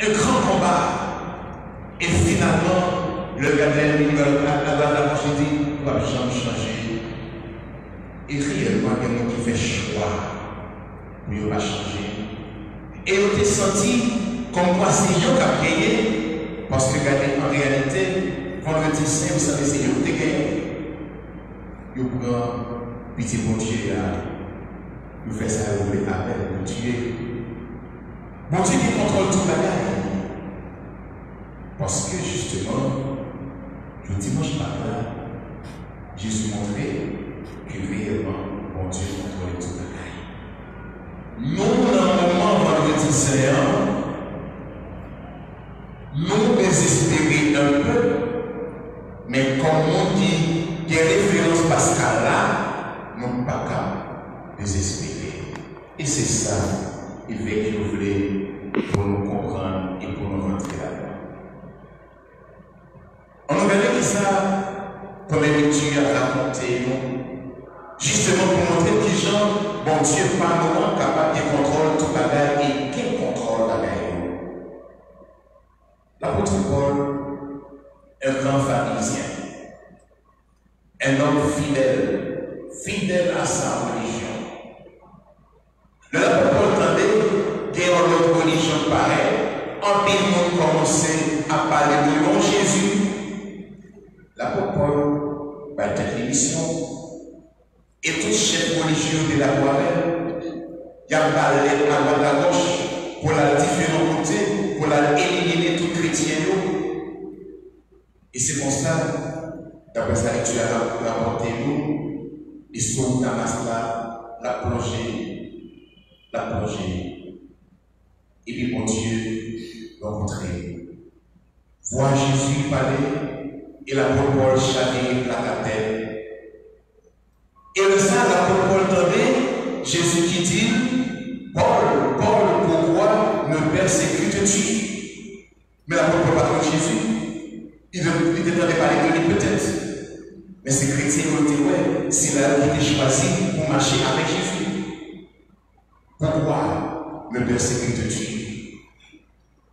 un grand combat. Et finalement, le gardien la marché dit, va jamais changer. Et réellement, il y a qui fait choix pour ne pas changer. Et on a senti comme quoi c'est eux qui gagné, parce que en réalité, vendredi saint, vous savez, c'est eux qui ont gagné. Ils ont petit bon Dieu ils font ça, ils voulez appel, pour Bon Dieu qui contrôle tout le bagage. Parce que justement, le dimanche matin, Jésus montrait que réellement, bon Dieu contrôle tout le bagage. Nous, moment vendredi saint, nous désespérer un peu, mais comme on dit, des références pascales là, nous pas qu'à désespérer. Et c'est ça, il veut nous pour nous comprendre et pour nous rentrer là-dedans. On verrait ça, comme lecture à raconter, justement pour montrer que gens, bon Dieu, pas nous capable de contrôler tout bagage et qui contrôle la L'apôtre Paul, un grand pharisien, un homme fidèle, fidèle à sa religion Paul entendait qu'il y a une autre religion pareille, en pile monde commençait à parler de mon Jésus. Être l'émission et tout chef religieux de la Guadeloupe, il a parlé à à gauche pour la différents côtés, pour la éliminer tout chrétien. Et c'est pour ça, d'après sa lecture à rapporté nous, de Damas la plongée, la plongée. Et puis mon Dieu rencontrer. Voir Jésus parler et la parole chavirer la tête. Et le ça, la parole entendait Jésus qui dit, Paul, Paul, pourquoi me persécutes-tu? Mais la parole pas de Jésus. Il devrait parler de lui peut-être. Mais ces chrétiens ont dit, ouais, c'est là qui est choisi pour marcher avec Jésus. Pourquoi me persécutes-tu?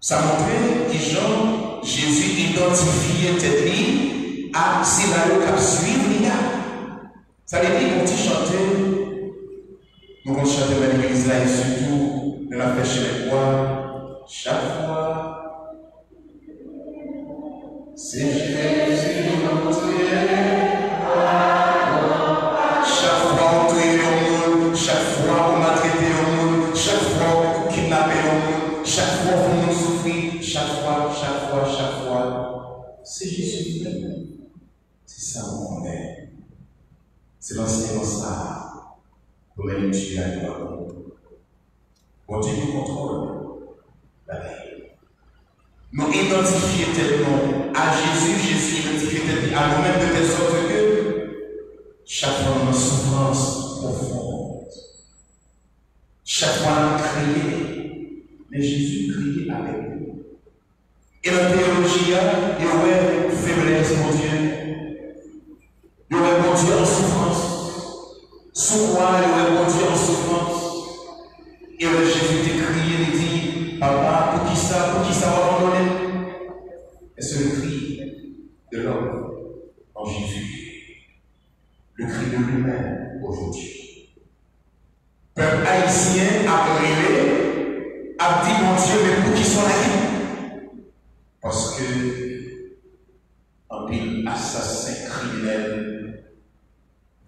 Ça montrait que Jean, Jésus identifiait tête à scénario qu'à suivre, Ça veut dire qu'on chanter, nous allons chanter dans l'église là et surtout de la fête chez les chaque fois. C'est Jésus notre chaque fois on tué au monde, chaque fois on a traité au monde, chaque fois on kidnappé au monde, chaque fois on nous souffrir, chaque fois, chaque fois, chaque fois. C'est Jésus C'est ça mon est. C'est l'enseignement ça. La gloire. Bon Dieu nous contrôle la vie. Nous identifier tellement à Jésus, Jésus identifié tellement à nous-mêmes de telle sorte que chaque fois dans souffrance profonde, chaque fois on crié, mais Jésus criait avec nous. Et la théologie, il y a une faiblesse, mon Dieu. Il y aurait mon Dieu en souffrance. Sous quoi il aurait en souffrance. Et le Jésus t'a crié, il dit, Papa, pour qui ça, pour qui ça va abandonner? Et c'est le cri de l'homme en Jésus. Le cri de lui-même aujourd'hui. Peuple haïtien a brûlé, a dit, mon Dieu, mais pour qui sont là Parce que, en pile assassin criminel,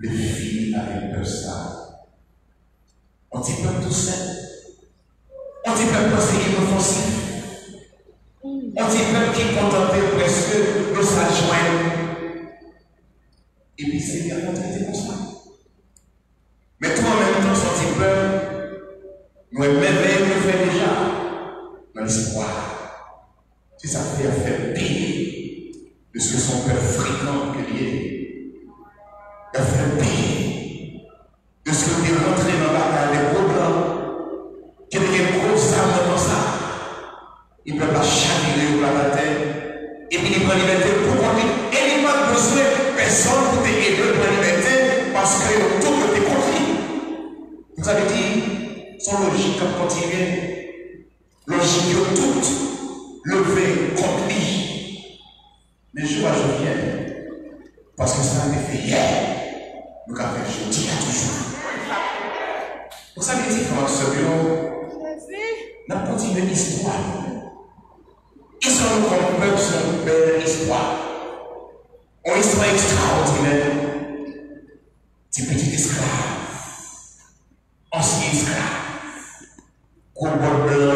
le fille avec peur ça. On dit peuple tout seul. On dit peuple c'est inoffensif. On dit peuple qui contentait presque de s'adjoindre. Et puis c'est également traité comme ça. Mais toi en même temps, son peuple, nous même nous fait déjà dans l'espoir. Si ça fait faire pire de ce que son père fréquent que lié. Il effrayé de ce que Dieu montre dans la les pauvres, qui est gros âme dans ça. Il ne peut pas chavirer au la terre. Et puis il prend liberté pour continuer. Et il n'a pas besoin de personne pour t'aider pour la liberté parce que tout le monde conflit. Vous avez dit, son logique continue. Logique de toute, levée, complie. Mais je vois, je viens. Parce que ça a été fait hier. Nous avons fait jeudi à toujours. Vous savez, dit comment ce bureau n'a pas dit une histoire. Ils sont comme peuple, c'est une belle histoire. Une histoire extraordinaire. Du petit esclave. Ancien esclave. Gros bol blanc,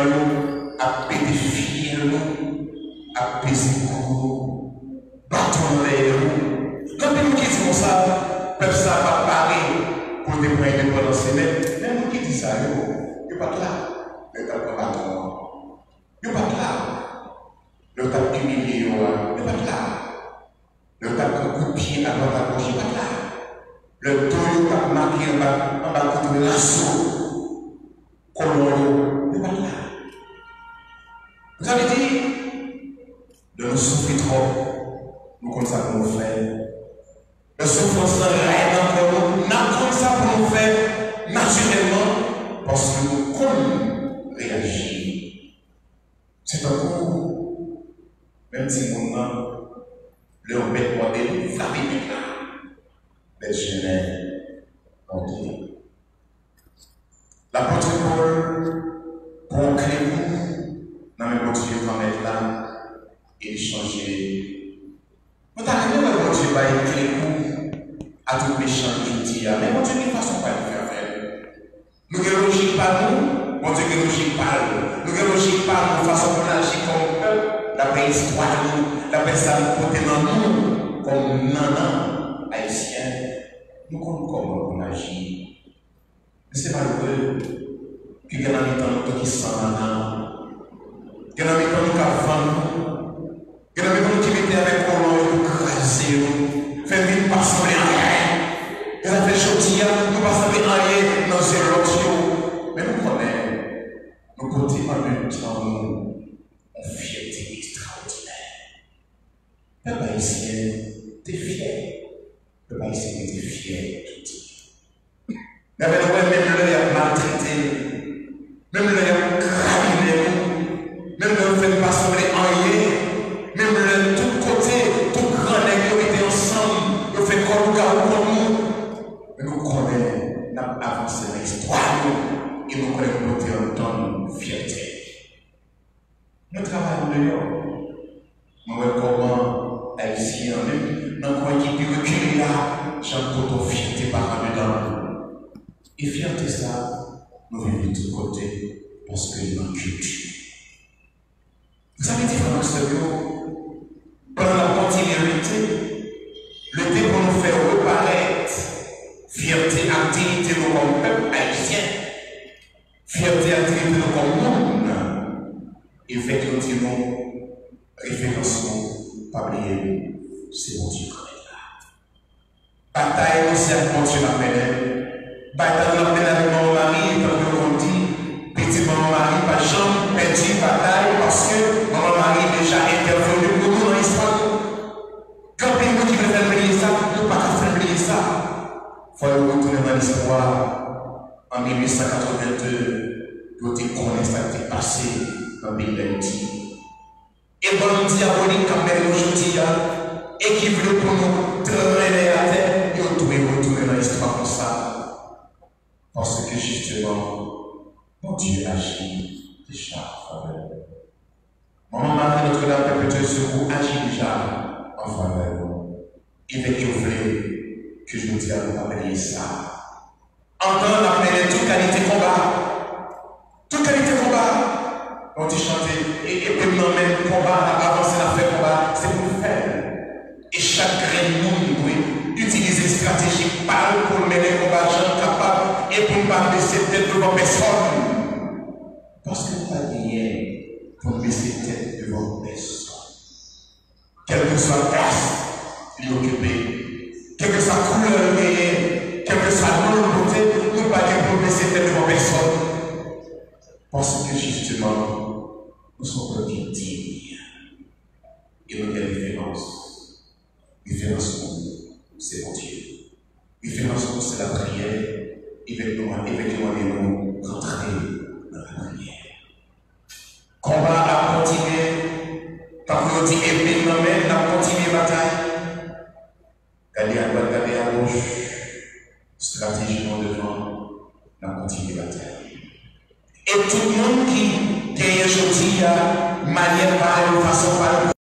humilié, il n'y a pas là. Le tape un coup de pied droite à gauche, a pas. Le dos, il tape marqué en bas, en bas contre l'assaut. N'y a pas là. Vous avez dit, de nous souffrir trop, nous comme ça pour nous faire. La souffrance règne encore nous, comme ça pour nous faire naturellement, parce que nous comme réagir. C'est un coup, même si mon nom, le bête modèle, frappé là, les jeunes ont L'apôtre peuple, d'après l'histoire nous, d'après ça nous côté dans nous, comme nanan haïtien, nous comptons comment on agit. Mais c'est malheureux que dans les temps qui sont nanan, que dans les temps qui sont que dans les temps qui mettaient avec colon, nous Mais même le a maltraité, même le a craminé, même le fait pas sembler rien, même le tout côté, tout grand nègre qui était ensemble, le fait qu'on regarde pour nous. Mais nous connaissons, nous avons avancé l'histoire, et nous connaissons côté en de fierté. Nous travaillons dehors. Nous voyons comment haïtien, même dans le coin qui peut reculer là, j'en côté fierté par dedans. Et fierté ça, nous vivons de côtés parce que nous culture. Vous avez dit vraiment que pendant la continuité, le pour nous faire reparaître fierté, activité nous comme peuple haïtien, fierté, activité nous monde, et fait que nous disons référencement, pas oublier, c'est mon Dieu quand même là. Bataille à mon Dieu m'appelle. Bataille nous appelle avec mon mari, comme on dit, petit maman mari, pas jamais perdu bataille parce que maman mari déjà intervenu nous dans l'histoire. Quand il qui veut faire briller ça, nous ne pas faire briller ça. Il faut retourner dans l'histoire. En 1882, nous connaissons ça qui est passé dans le pays. Et bon diabolique quand même aujourd'hui, et qui veut pour nous traîner tête, et on doit retourner dans l'histoire comme ça. Mon Dieu agit déjà en faveur. Maman Marie Notre-Dame Perpétuelle Secours agit déjà en faveur. Il veut que vous voulez que je vous dise à ça. Entendre appeler toute qualité combat. Toute qualité combat. On dit chanter et, et puis même combat, avancer la faire combat, c'est pour faire. Et chaque de monde doit utiliser stratégie par pour mener combat capable et pour ne pas baisser tête personne. Parce que pas gagné pour baisser tête devant personne. Quelle que soit la classe, il est occupé. Quelle que soit couleur, il est Quelle que soit la beauté, nous pas gagner pour baisser tête devant personne. Parce que justement, nous sommes des dignes. Et nous avons une différence. Différence c'est mon Dieu. Différence c'est la prière. Effectivement, effectivement, nous rentrer dans la prière. Combat à continuer par nous dit épée dans main, nous continuons la bataille. Regardez à droite, à gauche. Stratégie en devant, la bataille. Et tout le monde qui gagne aujourd'hui, manière par façon par